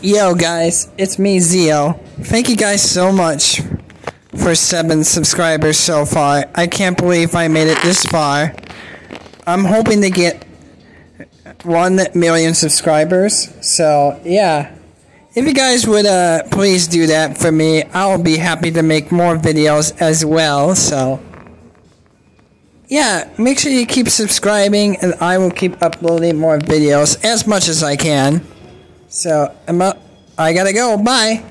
Yo, guys, it's me, Zeo. Thank you guys so much for seven subscribers so far. I can't believe I made it this far. I'm hoping to get one million subscribers. So, yeah. If you guys would uh, please do that for me, I'll be happy to make more videos as well. So, yeah, make sure you keep subscribing, and I will keep uploading more videos as much as I can. So, I'm up. I gotta go. Bye.